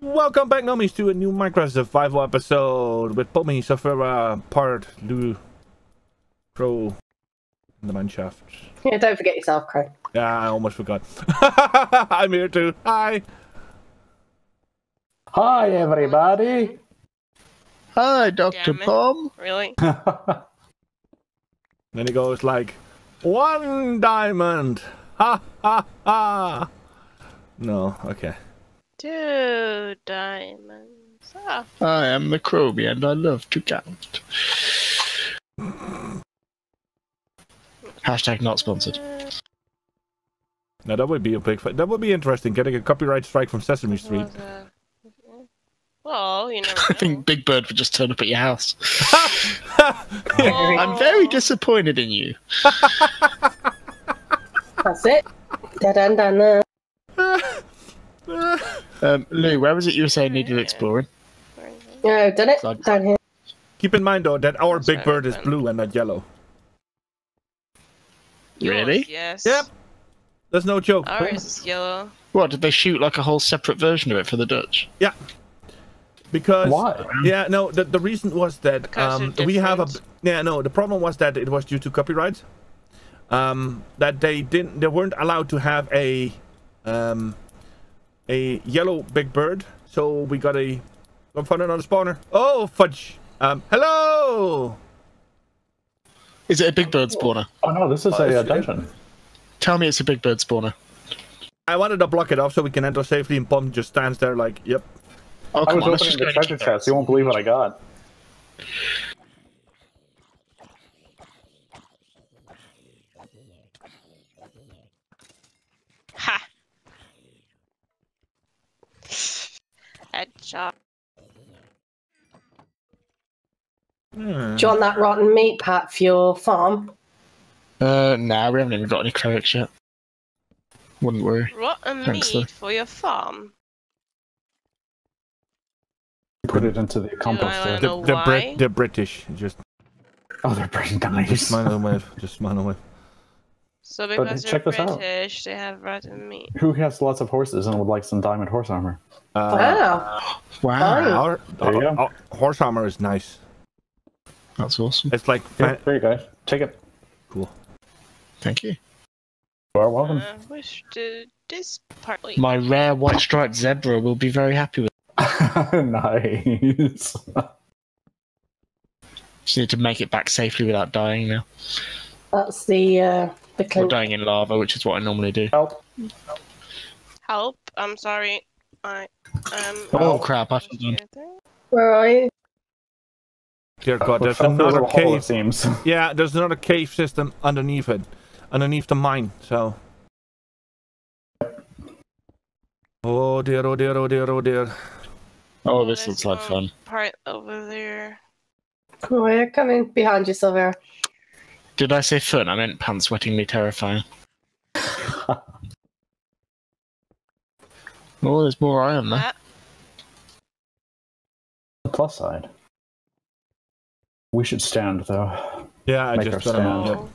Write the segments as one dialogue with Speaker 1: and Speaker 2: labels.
Speaker 1: Welcome back, Gnomies, to a new Minecraft survival episode with Pommie, Safira, Part, Lou, Crow, and the Mineshaft.
Speaker 2: Yeah, don't forget yourself, Crow.
Speaker 1: Yeah, I almost forgot. I'm here too. Hi.
Speaker 3: Hi, everybody.
Speaker 4: Hi, Dr. Pom.
Speaker 5: Really?
Speaker 1: Then he goes like, one diamond. Ha ha ha. No, okay.
Speaker 5: Two diamonds. Ah,
Speaker 4: I am the Croby and I love to count. Hashtag not sponsored.
Speaker 1: Now that would be a big. Fa- that would be interesting. Getting a copyright strike from Sesame Street.
Speaker 5: was? Well, you know.
Speaker 4: I think Big Bird would just turn up at your house.
Speaker 5: Oh.
Speaker 4: I'm very disappointed in you.
Speaker 2: That's it. Dead end down there.
Speaker 4: Um, Lou, where was it you were saying needed exploring?
Speaker 5: Where is it?
Speaker 2: No, done it.
Speaker 4: Like-
Speaker 2: Down here.
Speaker 1: Keep in mind though that our
Speaker 5: That's
Speaker 1: big bird is
Speaker 5: happened.
Speaker 1: blue and not yellow.
Speaker 4: Really?
Speaker 5: Yes.
Speaker 1: Yep. That's no joke.
Speaker 5: Ours is yellow.
Speaker 4: What, did they shoot like a whole separate version of it for the Dutch? Yeah.
Speaker 1: Because
Speaker 3: Why?
Speaker 1: yeah, no, the, the reason was that um, we have a yeah, no, the problem was that it was due to copyright. Um, that they didn't, they weren't allowed to have a um, a yellow big bird, so we got a. Go find another spawner. Oh fudge! Um, hello.
Speaker 4: Is it a Big Bird spawner?
Speaker 3: Oh no, this is
Speaker 1: Oh,
Speaker 3: a uh,
Speaker 1: it's-
Speaker 3: dungeon.
Speaker 4: Tell me it's a Big Bird spawner.
Speaker 1: I wanted to block it off so we can enter safely, and Pom just stands there like, yep.
Speaker 4: Oh,
Speaker 3: I
Speaker 4: come
Speaker 3: was
Speaker 4: on,
Speaker 3: opening
Speaker 4: just
Speaker 3: the
Speaker 4: go
Speaker 3: treasure
Speaker 4: into
Speaker 3: chest. You won't believe what I got.
Speaker 5: Ha! Headshot.
Speaker 1: Hmm.
Speaker 2: Do you want that rotten meat, Pat, for your farm?
Speaker 4: Uh, nah, we haven't even got any clerics yet. Wouldn't worry.
Speaker 5: Rotten
Speaker 4: Thanks,
Speaker 5: meat for your farm.
Speaker 3: Put it into the
Speaker 5: I
Speaker 3: composter.
Speaker 5: know
Speaker 1: The, the,
Speaker 5: why.
Speaker 1: Brit, the British just
Speaker 3: Oh, they're pretty
Speaker 1: just
Speaker 3: nice.
Speaker 1: smile away, just smile away.
Speaker 5: So because
Speaker 3: check
Speaker 5: they're
Speaker 3: this out.
Speaker 5: British, they have rotten meat.
Speaker 3: Who has lots of horses and would like some diamond horse armor?
Speaker 1: Uh,
Speaker 2: Wow.
Speaker 4: Wow,
Speaker 1: Our,
Speaker 3: There you
Speaker 1: our-
Speaker 3: go.
Speaker 1: our horse armor is nice.
Speaker 4: That's awesome.
Speaker 1: It's like
Speaker 3: Yeah, there you go. Take it.
Speaker 1: cool.
Speaker 4: Thank you.
Speaker 3: You are welcome.
Speaker 5: I wish to this partly.
Speaker 4: My rare white striped zebra will be very happy with
Speaker 3: nice.
Speaker 4: Just need to make it back safely without dying now.
Speaker 2: That's the uh, the
Speaker 4: Or dying in lava, which is what I normally do.
Speaker 3: Help.
Speaker 5: Help! I'm sorry. I um.
Speaker 4: Oh crap, I fell down.
Speaker 2: Where are you?
Speaker 1: Dear uh,
Speaker 3: God,
Speaker 1: there's
Speaker 3: fell through a
Speaker 1: another
Speaker 3: little hole, it
Speaker 1: cave.
Speaker 3: seems.
Speaker 1: Yeah, there's another cave system underneath it, underneath the mine. So. Oh dear, oh dear, oh dear, oh dear.
Speaker 4: Oh, this
Speaker 5: there's
Speaker 4: looks like fun.
Speaker 5: Part over there.
Speaker 2: Come here, coming behind you, Sylvia.
Speaker 4: Did I say fun? I meant pants wettingly terrifying. Oh, there's more iron there.
Speaker 5: That
Speaker 3: the plus side. We should stand though.
Speaker 1: Yeah, I
Speaker 3: Make
Speaker 1: just
Speaker 3: our
Speaker 1: got him.
Speaker 3: stand.
Speaker 1: Yep.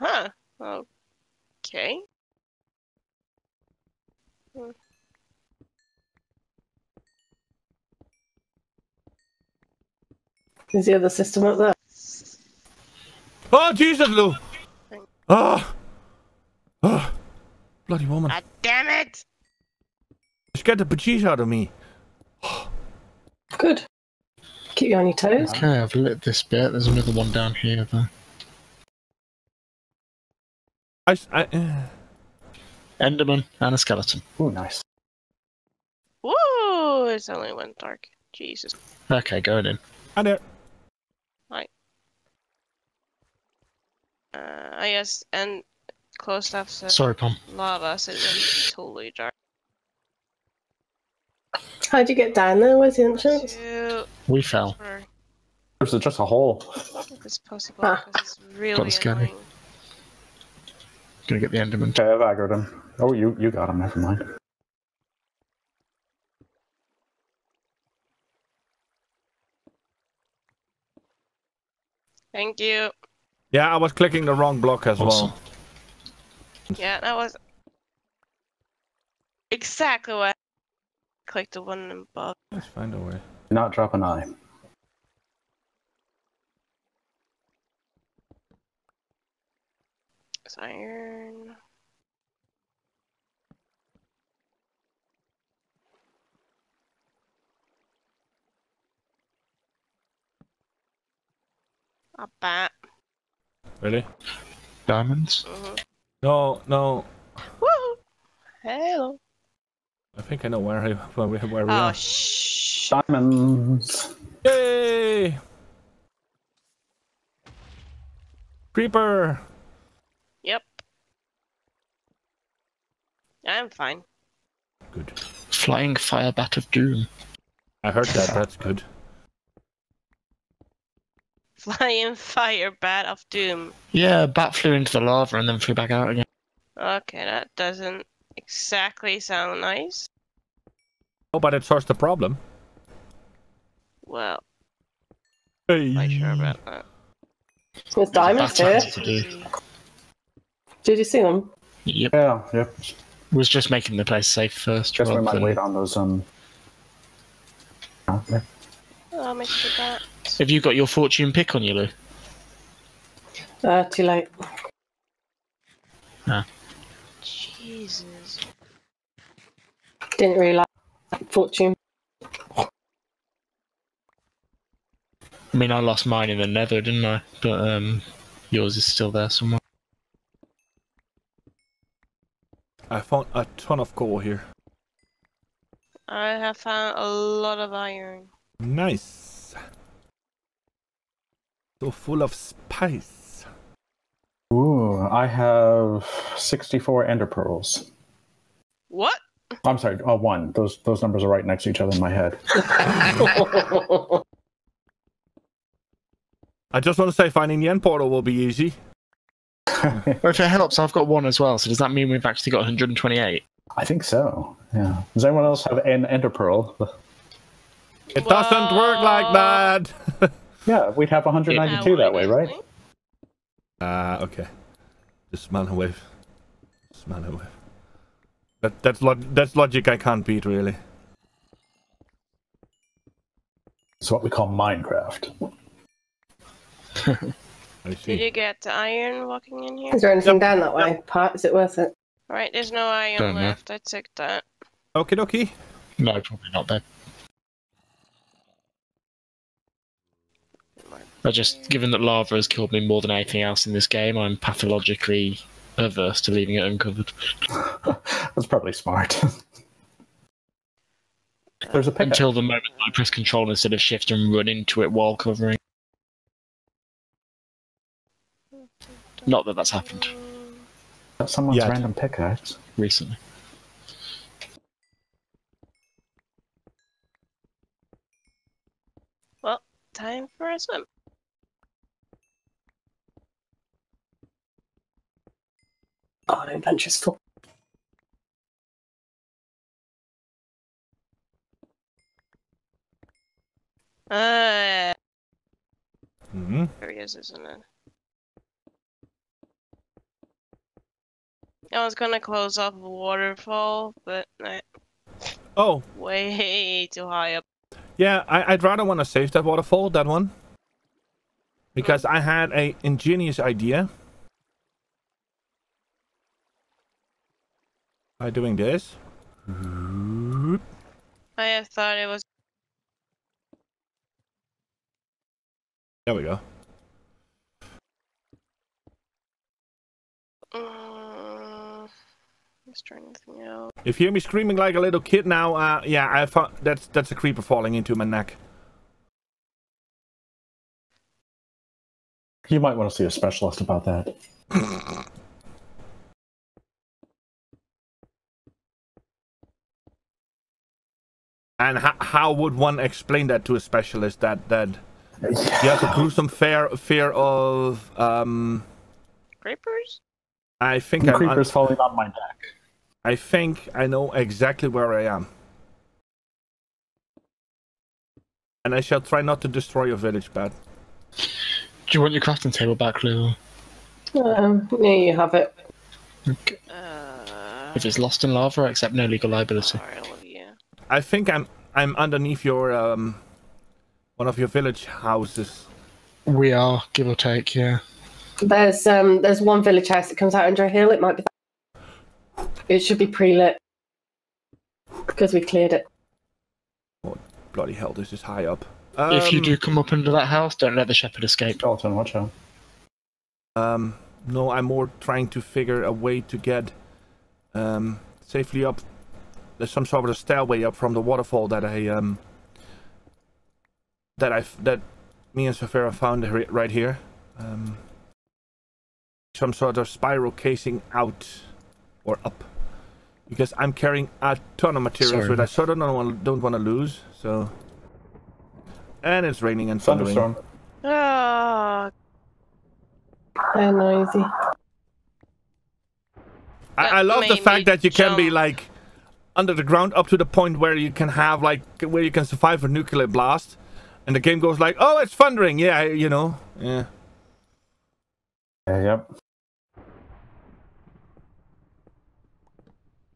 Speaker 1: Oh.
Speaker 5: Huh. Okay. Hmm.
Speaker 2: Is the other system up there?
Speaker 1: Oh Jesus, Lou! Oh, oh, bloody woman!
Speaker 5: God damn it!
Speaker 1: Scared the bejesus out of me.
Speaker 2: Good. Keep you on your toes.
Speaker 4: Okay, I've lit this bit. There's another one down here, though.
Speaker 1: I, s- I- uh,
Speaker 4: Enderman and a skeleton.
Speaker 3: Oh, nice.
Speaker 5: Woo! It's only went dark. Jesus.
Speaker 4: Okay, going in.
Speaker 1: hi there.
Speaker 5: Uh, I guess and close off some
Speaker 4: Sorry, Pom.
Speaker 5: lava, so it went totally dark.
Speaker 2: How'd you get down there? Where's the entrance?
Speaker 5: Two.
Speaker 4: We fell.
Speaker 5: Or
Speaker 3: There's just a hole.
Speaker 5: if it's possible,
Speaker 2: Ah.
Speaker 5: because it's really
Speaker 4: scanny.
Speaker 5: annoying.
Speaker 4: Gonna get the Enderman.
Speaker 3: Okay, I've aggroed him. Oh, you you got him. Never mind.
Speaker 5: Thank you.
Speaker 1: Yeah, I was clicking the wrong block as
Speaker 4: Awesome.
Speaker 1: well.
Speaker 5: Yeah, that was exactly what I clicked the one above.
Speaker 1: Let's find a way.
Speaker 3: Not drop an eye.
Speaker 5: It's iron. A bat.
Speaker 1: Really?
Speaker 4: Diamonds.
Speaker 5: Mhm.
Speaker 1: No, no.
Speaker 5: Woo! Hello.
Speaker 1: I think I know where I, where we, where we
Speaker 5: Oh
Speaker 1: are.
Speaker 5: shh.
Speaker 3: Diamonds.
Speaker 1: Yay! Creeper.
Speaker 5: Yep. I'm fine.
Speaker 1: Good.
Speaker 4: Flying fire bat of doom.
Speaker 1: I heard that. That's good.
Speaker 5: Flying fire bat of doom.
Speaker 4: Yeah, bat flew into the lava and then flew back out again.
Speaker 5: Okay, that doesn't exactly sound nice.
Speaker 1: Oh, but it solves the problem.
Speaker 5: Well,
Speaker 1: Hey.
Speaker 5: quite sure about that.
Speaker 2: There's diamonds here.
Speaker 4: to do.
Speaker 2: Did you see them?
Speaker 4: Yep.
Speaker 3: Yeah, yep.
Speaker 4: Was just making the place safe first.
Speaker 3: Guess we
Speaker 4: rather
Speaker 3: might
Speaker 4: than-
Speaker 3: wait on those. Um. oh, yeah.
Speaker 5: Oh, Mr. Bat.
Speaker 4: Have you got your fortune pick on you, Lou?
Speaker 2: Uh, too late. Ah.
Speaker 5: Jesus.
Speaker 2: Didn't really like fortune.
Speaker 4: I mean, I lost mine in the nether, didn't I? But um, yours is still there somewhere.
Speaker 1: I found a ton of coal here.
Speaker 5: I have found a lot of iron.
Speaker 1: Nice. So full of spice.
Speaker 3: Ooh, I have 64 ender pearls.
Speaker 5: What?
Speaker 3: I'm sorry, uh, one. Those those numbers are right next to each other in my head.
Speaker 1: I just want to say finding the end portal will be easy.
Speaker 4: Well, if it helps, I've got one as well. So does that mean we've actually got 128?
Speaker 3: I think so. Yeah. Does anyone else have an ender pearl?
Speaker 1: It doesn't work like that.
Speaker 3: Yeah, we'd have 192 that way, right?
Speaker 1: Ah, okay. Just mana wave. Just mana wave. That that's log that's logic I can't beat really.
Speaker 3: It's what we call Minecraft.
Speaker 1: I
Speaker 5: Did you get the iron walking in here?
Speaker 2: Is there anything down that way? Part? Is it worth it?
Speaker 5: Alright, there's no iron
Speaker 4: Don't know.
Speaker 5: left. I took that.
Speaker 1: Okie dokie.
Speaker 4: No, probably not then. I just, given that lava has killed me more than anything else in this game, I'm pathologically averse to leaving it uncovered.
Speaker 3: That's probably smart. There's a pickaxe.
Speaker 4: Until the moment I press control instead of shift and run into it while covering. Not that that's happened
Speaker 3: That's someone's
Speaker 1: Yet.
Speaker 3: random pickaxe.
Speaker 4: recently.
Speaker 5: Well, time for a swim.
Speaker 2: Oh, the adventure's full.
Speaker 5: Uh,
Speaker 1: hmm
Speaker 5: there he is, isn't it? I was gonna close off a waterfall, but uh,
Speaker 1: Oh,
Speaker 5: way too high up.
Speaker 1: yeah. I, I'd rather want to save that waterfall, that one, because I had a ingenious idea. By doing this.
Speaker 5: I thought it was.
Speaker 1: There we go.
Speaker 5: Let's try anything out.
Speaker 1: If you hear me screaming like a little kid now, uh, yeah, I found that's that's a creeper falling into my neck.
Speaker 3: You might want to see a specialist about that.
Speaker 1: And ho- how would one explain that to a specialist that that you have a gruesome fear fear of um
Speaker 5: Creepers?
Speaker 1: I think I'm
Speaker 3: Creepers falling on my neck.
Speaker 1: I think I know exactly where I am. And I shall try not to destroy your village, Pat.
Speaker 4: Do you want your crafting table back, Lou?
Speaker 2: Um, yeah, you have it.
Speaker 4: Okay.
Speaker 5: Uh,
Speaker 4: If it's lost in lava, I accept no legal liability.
Speaker 5: sorry, Olivia.
Speaker 1: I think I'm I'm underneath your um one of your village houses.
Speaker 4: We are, give or take, yeah.
Speaker 2: There's um there's one village house that comes out under a hill. It might be. It should be pre-lit because we cleared it.
Speaker 1: What bloody hell, this is high up.
Speaker 4: if you
Speaker 1: Um,
Speaker 4: do come up into that house, don't let the shepherd escape.
Speaker 3: Skeleton, watch out.
Speaker 1: Um, no, I'm more trying to figure a way to get um, safely up. There's some sort of a stairway up from the waterfall that I um that I that me and Safira found right here. Um, some sort of spiral casing out or up because I'm carrying a ton of materials,
Speaker 4: Sorry.
Speaker 1: which I sort of don't want don't want to lose. So, and it's raining and thundering.
Speaker 3: Thunderstorm.
Speaker 5: Oh,
Speaker 2: They're noisy.
Speaker 1: I, I love the fact that you can be like under the ground up to the point where you can have like where you can survive a nuclear blast, and the game goes like, "Oh, it's thundering." Yeah, you know. Yeah.
Speaker 3: Yeah, yep.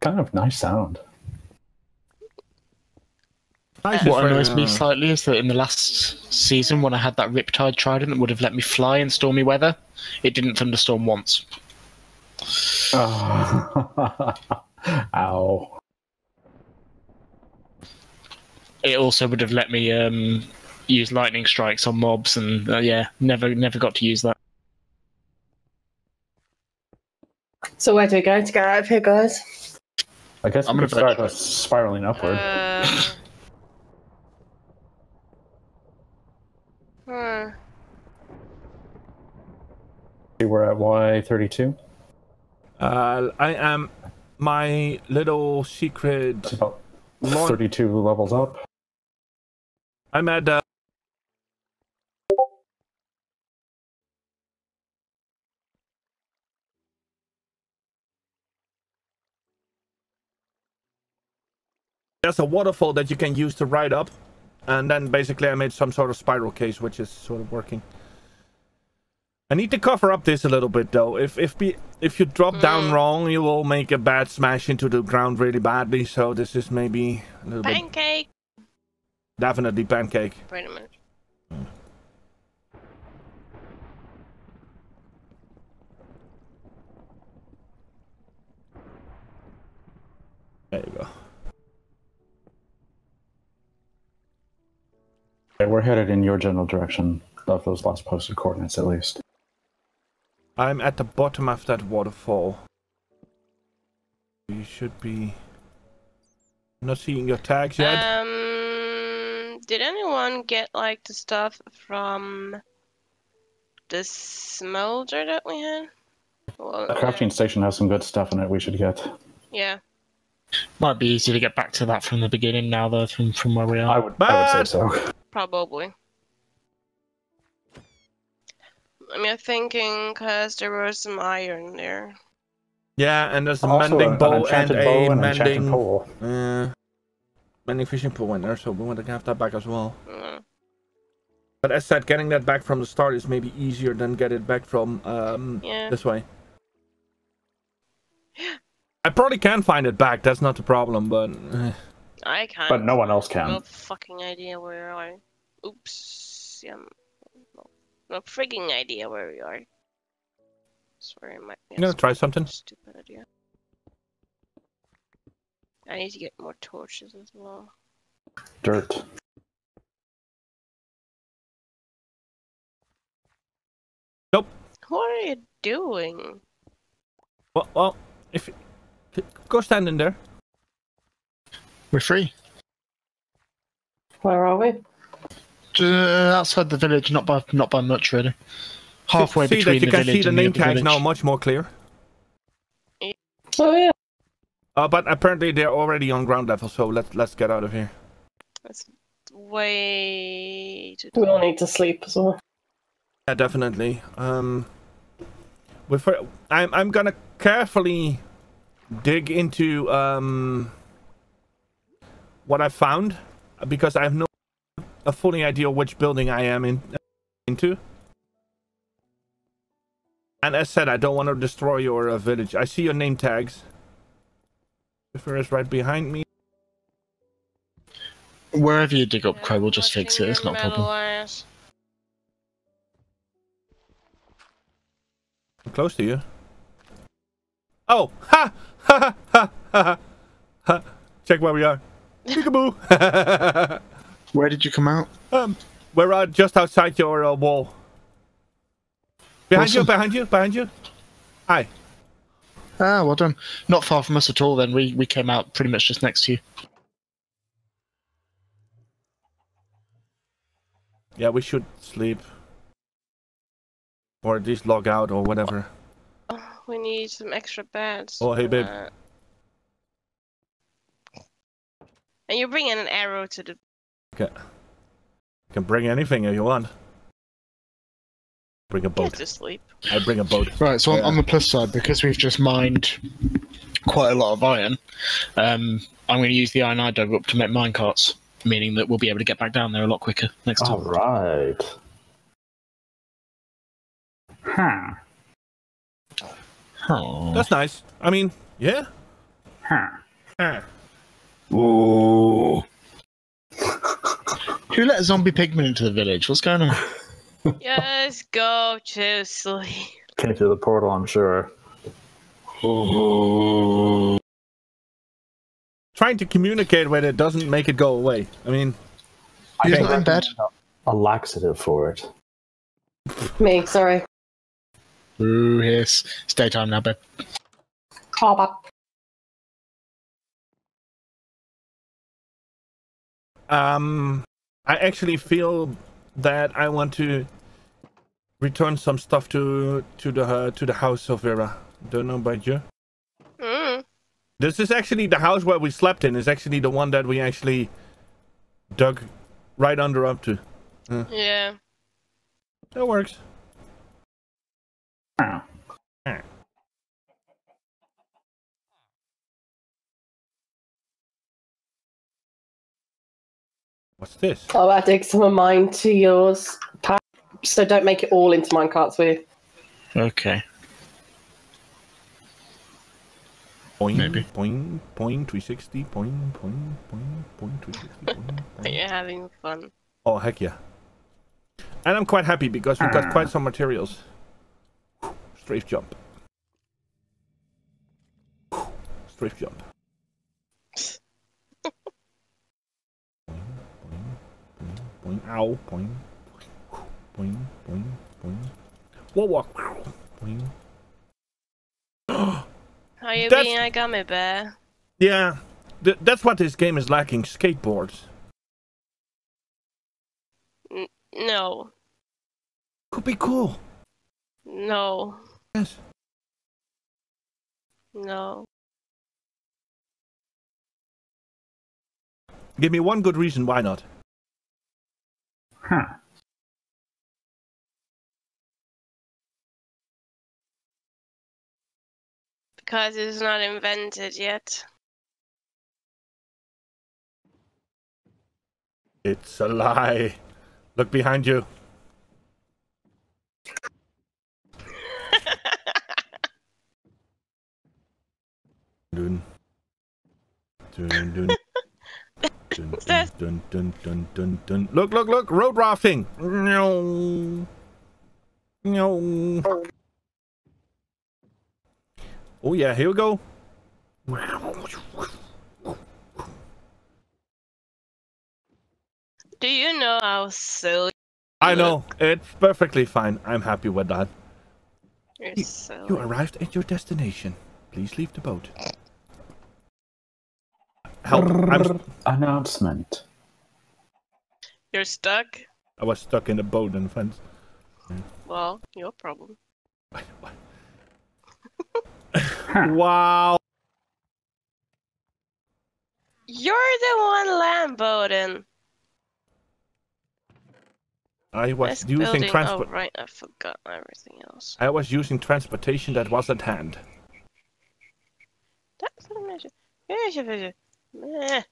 Speaker 3: Kind of nice sound.
Speaker 1: Nice
Speaker 4: What
Speaker 1: is
Speaker 4: annoys
Speaker 1: very-
Speaker 4: me slightly is that in the last season, when I had that Riptide Trident that would have let me fly in stormy weather, it didn't thunderstorm once.
Speaker 3: Oh. Ow.
Speaker 4: It also would have let me um, use lightning strikes on mobs, and uh, yeah, never, never got to use that.
Speaker 2: So where do we go to get out of here, guys?
Speaker 3: I guess
Speaker 4: I'm
Speaker 3: we
Speaker 4: gonna
Speaker 3: could start
Speaker 4: bet-
Speaker 3: spiraling upward.
Speaker 5: uh, hmm.
Speaker 3: See, We're at Y32.
Speaker 1: Uh, I am my little secret.
Speaker 3: about
Speaker 1: Launch-
Speaker 3: 32 levels up.
Speaker 1: I'm at. Uh, There's a waterfall that you can use to ride up, and then basically I made some sort of spiral case, which is sort of working. I need to cover up this a little bit though. If if be, if you drop down
Speaker 5: Mm.
Speaker 1: wrong, you will make a bad smash into the ground really badly. So this is maybe a little bit
Speaker 5: pancake.
Speaker 1: definitely pancake.
Speaker 5: Wait a minute.
Speaker 1: There you go.
Speaker 3: We're headed in your general direction of those last posted coordinates, at least.
Speaker 1: I'm at the bottom of that waterfall. You should be not seeing your tags yet.
Speaker 5: Um, did anyone get like the stuff from the smolder that we had? Well,
Speaker 3: The crafting station has some good stuff in it we should get.
Speaker 5: Yeah.
Speaker 4: Might be easy to get back to that from the beginning now, though, from, from where we are.
Speaker 3: I
Speaker 4: are.
Speaker 3: would, I would say so.
Speaker 5: Probably. I mean, I'm thinking because there was some iron there.
Speaker 1: yeah, and there's a
Speaker 3: Also,
Speaker 1: mending
Speaker 3: an
Speaker 1: bow and
Speaker 3: enchanted
Speaker 1: a
Speaker 3: bow and an enchanted
Speaker 1: mending
Speaker 3: pole.
Speaker 1: uh, mending fishing pole in there, so we want to have that back as well.
Speaker 5: Mm.
Speaker 1: But as I said, getting that back from the start is maybe easier than get it back from um
Speaker 5: Yeah.
Speaker 1: this way. I probably can find it back. That's not the problem, but uh,
Speaker 5: I can't.
Speaker 3: But no one else can.
Speaker 5: No fucking idea where we are. Oops. Yeah. No, no frigging idea where we are. Sorry, it might be.
Speaker 1: you gonna try something?
Speaker 5: Stupid idea. I need to get more torches as well.
Speaker 3: Dirt. Nope.
Speaker 5: What are you doing?
Speaker 1: Well, well if you- go stand in there.
Speaker 4: We're free.
Speaker 2: Where are we?
Speaker 4: Uh, outside the village, not by not by much, really. Halfway
Speaker 1: see
Speaker 4: between
Speaker 1: that you
Speaker 4: the
Speaker 1: can
Speaker 4: village
Speaker 1: see the
Speaker 4: and
Speaker 1: name
Speaker 4: the other
Speaker 1: tags now much more clear.
Speaker 2: Oh yeah.
Speaker 1: Uh, but apparently they're already on ground level, so let's let's get out of here.
Speaker 5: That's way too
Speaker 2: We all need to sleep as well.
Speaker 1: Yeah, definitely. Um, with I'm I'm gonna carefully dig into um what I found because I have no a fully idea which building I am in into. And as said, I don't want to destroy your uh, village. I see your name tags. River is right behind me.
Speaker 4: Wherever you dig up crow, we'll just fix it. It's not a problem.
Speaker 5: ass.
Speaker 1: I'm close to you. Oh! Ha! Ha! Ha! Ha! Ha! Ha! Check where we are. Peekaboo!
Speaker 4: Where did you come out?
Speaker 1: um, we're uh, just outside your uh, wall. Behind you, behind you, behind you. Hi.
Speaker 4: Ah, well done. Not far from us at all. Then we we came out pretty much just next to you.
Speaker 1: Yeah, we should sleep. Or at least log out or whatever.
Speaker 5: Oh, we need some extra beds.
Speaker 1: Oh, hey, babe.
Speaker 5: that. And you're bringing an arrow to the.
Speaker 1: Okay. You can bring anything if you want. Bring a
Speaker 5: Get
Speaker 1: boat.
Speaker 5: to sleep.
Speaker 1: I bring a boat.
Speaker 4: Right. So on,
Speaker 1: Yeah.
Speaker 4: on the plus side, because we've just mined quite a lot of iron, um, I'm going to use the iron I dug up to make mine carts, meaning that we'll be able to get back down there a lot quicker next
Speaker 3: All
Speaker 4: time.
Speaker 3: All right. Huh.
Speaker 4: Oh.
Speaker 1: That's nice. I mean, yeah.
Speaker 3: Huh.
Speaker 1: Ah.
Speaker 3: Ooh.
Speaker 4: Who let a zombie pigman into the village? What's going on?
Speaker 5: Just go to sleep.
Speaker 3: Came through the portal, I'm sure.
Speaker 1: Trying to communicate with it doesn't make it go away. I mean,
Speaker 4: He's
Speaker 3: think
Speaker 4: not in bed.
Speaker 3: A laxative for it.
Speaker 2: Me, sorry.
Speaker 4: Ooh, yes. It's daytime now, babe.
Speaker 2: Call back.
Speaker 1: Um, I actually feel that I want to return some stuff to to the uh, to the house of Vera. Don't know about you.
Speaker 5: Mm.
Speaker 1: This is actually the house where we slept in. Is actually the one that we actually dug right under up to.
Speaker 5: Yeah.
Speaker 1: That works.
Speaker 3: Huh.
Speaker 1: What's this?
Speaker 2: I'll add some of mine to yours. Pat. So don't make it all into mine carts with you.
Speaker 4: Okay.
Speaker 1: Point,
Speaker 4: Maybe.
Speaker 1: Point, point, 360, point, point, point, point, 360, point,
Speaker 5: But
Speaker 1: point.
Speaker 5: you're having fun.
Speaker 1: Oh, heck yeah. And I'm quite happy because we've got quite some materials. Strafe jump. Strafe jump. Boing, boing, boing, boing. Ow, boing. Boing, boing, boing. Whoa, whoa. Boing.
Speaker 5: How you
Speaker 1: That's-
Speaker 5: being a gummy bear?
Speaker 1: Yeah, th- that's what this game is lacking, skateboards.
Speaker 5: No.
Speaker 1: Could be cool.
Speaker 5: No.
Speaker 1: Yes.
Speaker 5: No.
Speaker 1: Give me one good reason why not.
Speaker 3: Huh.
Speaker 5: Because it's not invented yet.
Speaker 1: It's a lie. Look behind you. Dun. Dun, dun. Dun, dun, dun, dun, dun, dun, dun. Look, look, look! Road rafting! No. No. Oh yeah, here we go.
Speaker 5: Do you know how silly
Speaker 1: I know. It's perfectly fine. I'm happy with that.
Speaker 5: you're
Speaker 1: You-
Speaker 5: silly?
Speaker 1: You arrived at your destination. Please leave the boat. Help. I'm,
Speaker 3: Announcement.
Speaker 5: You're stuck?
Speaker 1: I was stuck in a boat and fence.
Speaker 5: Well, your problem.
Speaker 1: wow.
Speaker 5: You're the one landboating.
Speaker 1: I was
Speaker 5: This
Speaker 1: using
Speaker 5: building.
Speaker 1: transport.
Speaker 5: Oh, right. I forgot everything else.
Speaker 1: I was using transportation that was at hand.
Speaker 5: That's what I mentioned. Eh.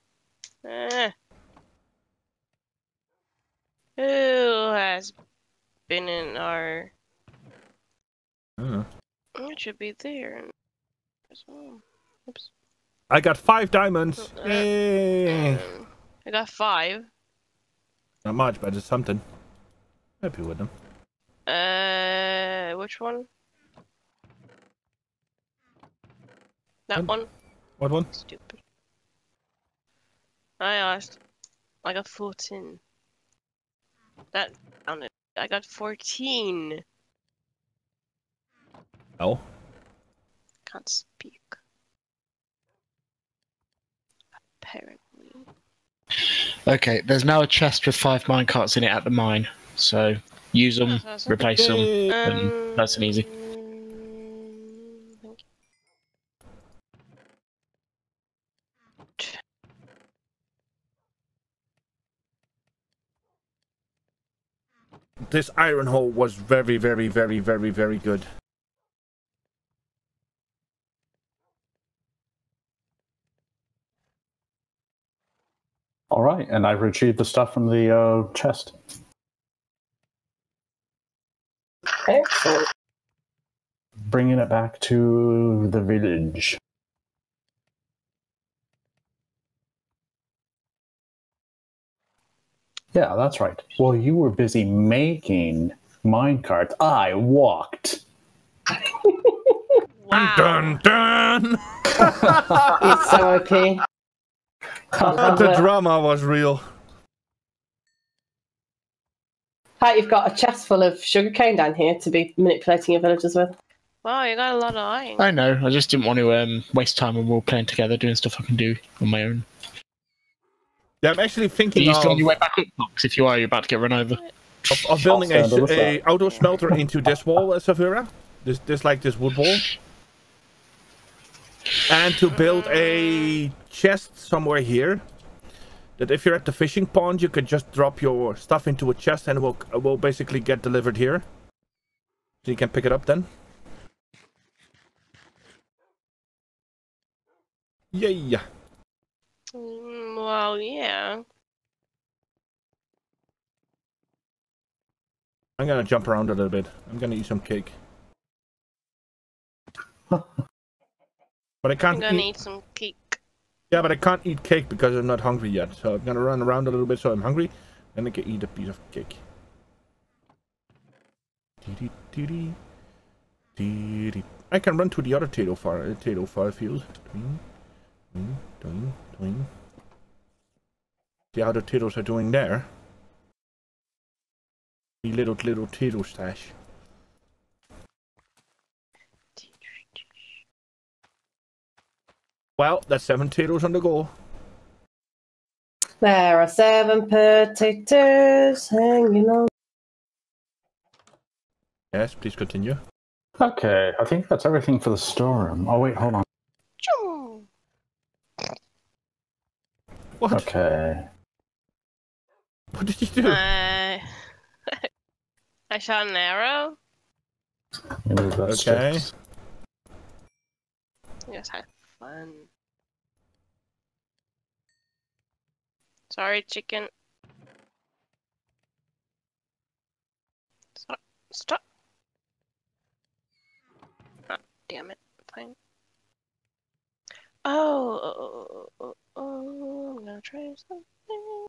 Speaker 5: Eh. Who has been in our
Speaker 1: Uh,
Speaker 5: It should be there. as well. Oops.
Speaker 1: I got five diamonds.
Speaker 5: Uh,
Speaker 1: Yay!
Speaker 5: Um, I got five.
Speaker 1: Not much, but it's something. Happy with them.
Speaker 5: Uh, which one? That one.
Speaker 1: What one?
Speaker 5: Stupid. I asked. I got 14. That counted. I got 14.
Speaker 1: Oh.
Speaker 5: Can't speak. Apparently.
Speaker 4: Okay, there's now a chest with five minecarts in it at the mine. So use them, replace them.
Speaker 1: Yay.
Speaker 4: Um, that's an easy.
Speaker 1: This iron hole was very, very, very, very, very good.
Speaker 3: All right, and I've retrieved the stuff from the uh, chest.
Speaker 2: Excellent.
Speaker 3: Bringing it back to the village. Yeah, that's right. Well, you were busy making mine minecarts, I walked.
Speaker 5: Wow.
Speaker 1: Dun dun!
Speaker 2: It's so OP.
Speaker 1: The drama was real.
Speaker 2: Pat, you've got a chest full of sugarcane down here to be manipulating your villagers with.
Speaker 5: Wow, you got a lot of iron.
Speaker 4: I know. I just didn't want to um, waste time when we are playing together, doing stuff I can do on my own.
Speaker 1: Yeah, I'm actually
Speaker 4: Are
Speaker 1: thinking
Speaker 4: you
Speaker 1: of,
Speaker 4: still on your way back up, Fox? If you are, you're about to get run over.
Speaker 1: of, of building a,
Speaker 3: I'll stand on the
Speaker 1: a auto smelter into this wall, uh, Savira. This, this like this wood wall. And to build a chest somewhere here. That if you're at the fishing pond, you could just drop your stuff into a chest and it will, it will basically get delivered here. So you can pick it up then. Yeah.
Speaker 5: Mm, well, yeah.
Speaker 1: I'm gonna jump around a little bit. I'm gonna eat some cake. but I
Speaker 5: I'm
Speaker 1: can't
Speaker 5: gonna
Speaker 1: eat.
Speaker 5: eat some cake.
Speaker 1: Yeah, but I can't eat cake because I'm not hungry yet. So I'm gonna run around a little bit so I'm hungry. Then I can eat a piece of cake. I can run to the other potato fire, uh, potato fire field. Doing, doing, doing, doing. See how the potatoes are doing there. The little little potato stash. Well, that's seven potatoes on the go.
Speaker 2: There are seven potatoes hanging on.
Speaker 1: Yes, please continue.
Speaker 3: Okay, I think that's everything for the storeroom. Oh wait, hold on.
Speaker 1: What?
Speaker 3: Okay.
Speaker 1: What did you do?
Speaker 5: Uh, I shot an arrow.
Speaker 1: Okay.
Speaker 3: just-
Speaker 5: Just have fun. Sorry, chicken. Stop. Stop. Ah, damn it. Fine. Oh, oh, oh, oh, oh, I'm gonna try something.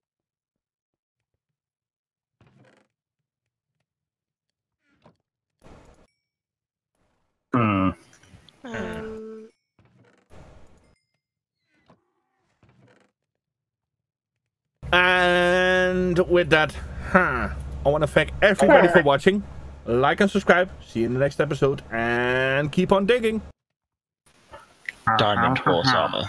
Speaker 3: Hmm.
Speaker 5: Um,
Speaker 1: And with that, huh, I want to thank everybody for watching. Like and subscribe. See you in the next episode. And keep on digging.
Speaker 4: Diamond horse armor.